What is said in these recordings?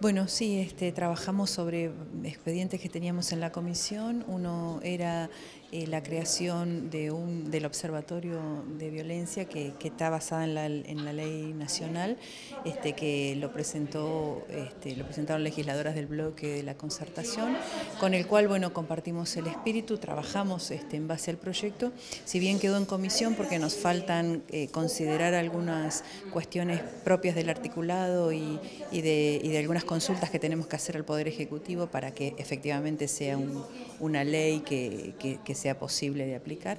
Bueno, sí, este, trabajamos sobre expedientes que teníamos en la comisión. Uno era eh, la creación de un, del Observatorio de Violencia que, está basada en la, en la, ley nacional, este, que lo, presentó, este, lo presentaron legisladoras del bloque de la concertación, con el cual bueno, compartimos el espíritu, trabajamos este, en base al proyecto, si bien quedó en comisión porque nos faltan eh, considerar algunas cuestiones propias del articulado y, y, de, y, de, algunas consultas que tenemos que hacer al Poder Ejecutivo para que efectivamente sea un, una ley que, que, que sea posible de aplicar.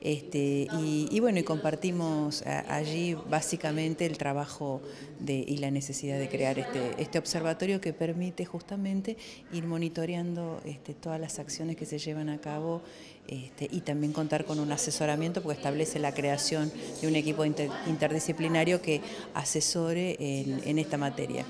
Este, y, bueno, y compartimos allí básicamente el trabajo y la necesidad de crear este, este observatorio que permite justamente ir monitoreando este, todas las acciones que se llevan a cabo y también contar con un asesoramiento porque establece la creación de un equipo interdisciplinario que asesore en, en esta materia.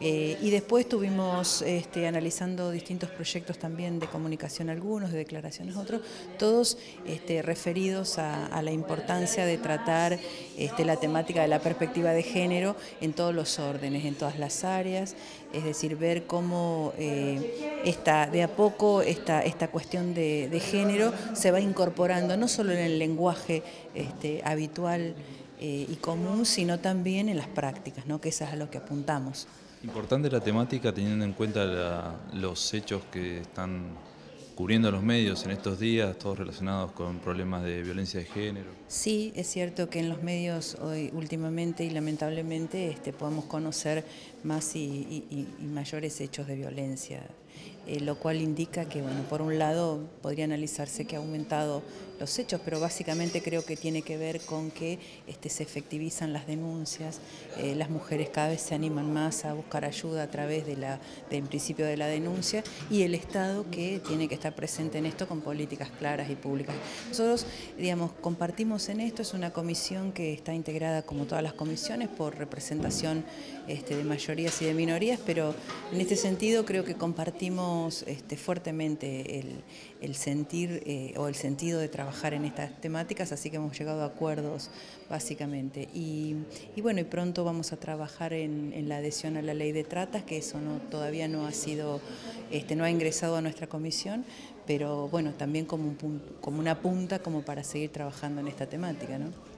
Eh, y después estuvimos este, analizando distintos proyectos también de comunicación algunos, de declaraciones otros, todos este, referidos a, la importancia de tratar este, la temática de la perspectiva de género en todos los órdenes, en todas las áreas, es decir, ver cómo eh, de a poco esta, esta cuestión de, género se va incorporando no solo en el lenguaje este, habitual eh, y común, sino también en las prácticas, ¿no? que es a lo que apuntamos. Importante la temática teniendo en cuenta los hechos que están cubriendo los medios en estos días, todos relacionados con problemas de violencia de género. Sí, es cierto que en los medios hoy últimamente y lamentablemente este, podemos conocer más y, mayores hechos de violencia, eh, lo cual indica que, bueno, por un lado podría analizarse que ha aumentado los hechos, pero básicamente creo que tiene que ver con que este, se efectivizan las denuncias, eh, las mujeres cada vez se animan más a buscar ayuda a través del principio de la denuncia y el Estado que tiene que estar presente en esto con políticas claras y públicas. Nosotros, digamos, compartimos en esto, es una comisión que está integrada como todas las comisiones por representación este, de mayorías y de minorías, pero en este sentido creo que compartimos este, fuertemente el, sentir eh, o el sentido de trabajar en estas temáticas, así que hemos llegado a acuerdos básicamente. Y, bueno, y pronto vamos a trabajar en, la adhesión a la ley de tratas, que eso no, todavía no ha sido, este, no ha ingresado a nuestra comisión, pero bueno, también como, un, como una punta como para seguir trabajando en esta temática. ¿no?